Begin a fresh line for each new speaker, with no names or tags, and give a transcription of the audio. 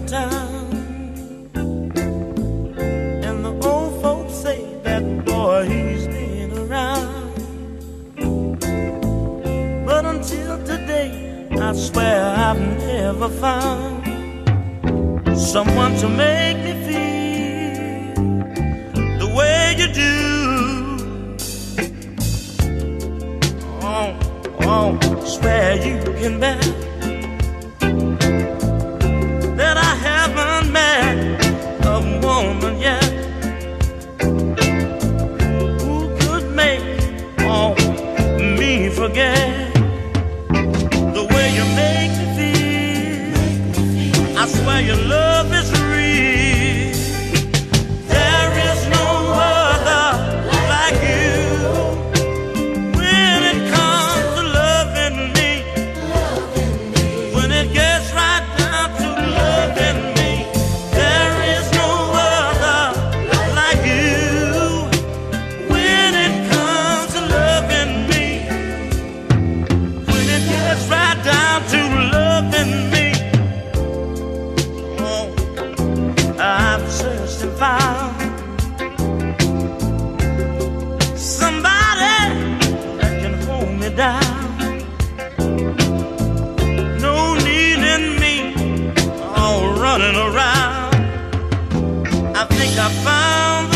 to town. And the old folks say that boy, he's been around. But until today, I swear I've never found someone to make me feel the way you do. Oh, oh, swear you can bet. bien. No me running around. I think I found